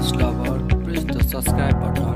Twitch lover, press the subscribe button.